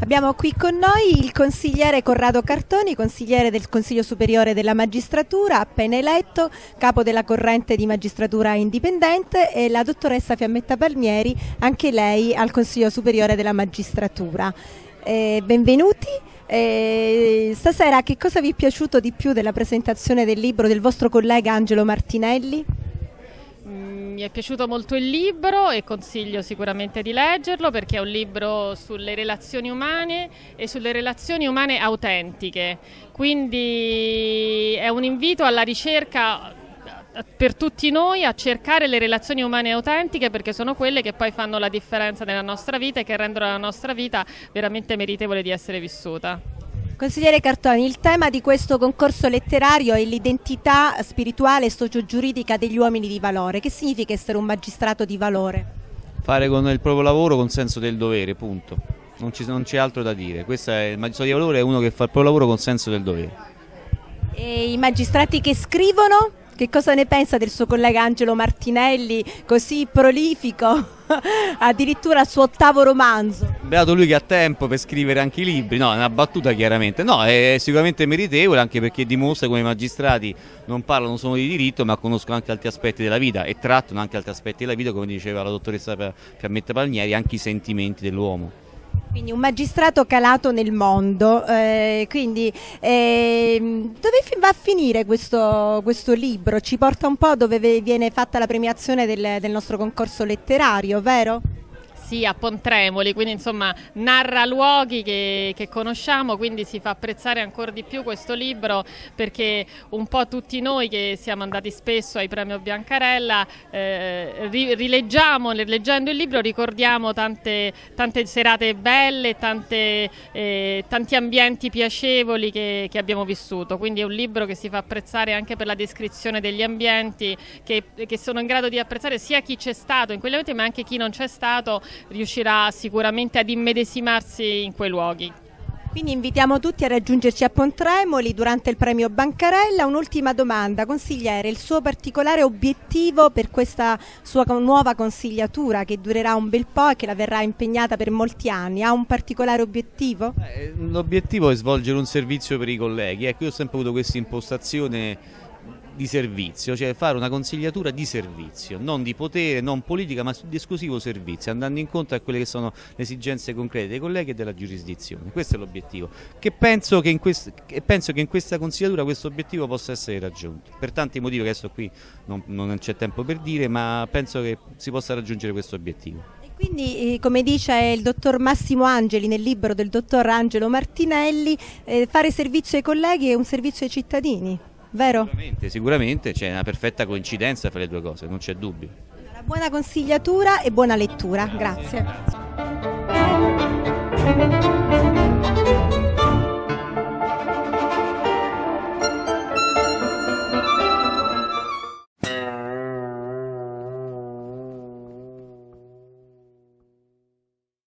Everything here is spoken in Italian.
Abbiamo qui con noi il consigliere Corrado Cartoni, consigliere del Consiglio Superiore della Magistratura, appena eletto, capo della corrente di magistratura indipendente e la dottoressa Fiammetta Palmieri, anche lei al Consiglio Superiore della Magistratura. Eh, benvenuti. Eh, stasera che cosa vi è piaciuto di più della presentazione del libro del vostro collega Angelo Martinelli? Mi è piaciuto molto il libro e consiglio sicuramente di leggerlo perché è un libro sulle relazioni umane e sulle relazioni umane autentiche. Quindi è un invito alla ricerca per tutti noi a cercare le relazioni umane autentiche perché sono quelle che poi fanno la differenza nella nostra vita e che rendono la nostra vita veramente meritevole di essere vissuta. Consigliere Cartoni, il tema di questo concorso letterario è l'identità spirituale e socio-giuridica degli uomini di valore. Che significa essere un magistrato di valore? Fare con il proprio lavoro con senso del dovere, punto. Non, c'è altro da dire. Questo è, il magistrato di valore è uno che fa il proprio lavoro con senso del dovere. E i magistrati che scrivono? Che cosa ne pensa del suo collega Angelo Martinelli, così prolifico? Addirittura il suo ottavo romanzo. Beato lui che ha tempo per scrivere anche i libri, no, è una battuta chiaramente. No, è sicuramente meritevole anche perché dimostra come i magistrati non parlano solo di diritto ma conoscono anche altri aspetti della vita e trattano anche altri aspetti della vita, come diceva la dottoressa Fiammetta Palmieri, anche i sentimenti dell'uomo. Quindi un magistrato calato nel mondo, eh, quindi eh, dove va a finire questo, questo, libro? Ci porta un po' dove viene fatta la premiazione del, del nostro concorso letterario, vero? Sì, a Pontremoli, quindi insomma narra luoghi che, che, conosciamo, quindi si fa apprezzare ancora di più questo libro perché un po' tutti noi che siamo andati spesso ai premio Biancarella eh, rileggiamo, leggendo il libro ricordiamo tante, tante serate belle, tante, eh, tanti ambienti piacevoli che, che, abbiamo vissuto, quindi è un libro che si fa apprezzare anche per la descrizione degli ambienti che, che sono in grado di apprezzare sia chi c'è stato in quegli ambienti ma anche chi non c'è stato riuscirà sicuramente ad immedesimarsi in quei luoghi. Quindi invitiamo tutti a raggiungerci a Pontremoli durante il premio Bancarella. Un'ultima domanda, consigliere, il suo particolare obiettivo per questa sua nuova consigliatura che durerà un bel po' e che la verrà impegnata per molti anni, ha un particolare obiettivo? Eh, l'obiettivo è svolgere un servizio per i colleghi, ecco io ho sempre avuto questa impostazione di servizio, cioè fare una consigliatura di servizio, non di potere, non politica, ma di esclusivo servizio, andando incontro a quelle che sono le esigenze concrete dei colleghi e della giurisdizione. Questo è l'obiettivo. Che penso che, quest- che penso che in questa consigliatura questo obiettivo possa essere raggiunto. Per tanti motivi che adesso qui non, non c'è tempo per dire, ma penso che si possa raggiungere questo obiettivo. Quindi, eh, come dice il dottor Massimo Angeli nel libro del dottor Angelo Martinelli, eh, fare servizio ai colleghi è un servizio ai cittadini vero? Sicuramente, sicuramente c'è una perfetta coincidenza fra le due cose, non c'è dubbio. Allora, buona consigliatura e buona lettura, grazie. grazie.